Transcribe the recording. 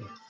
Yeah.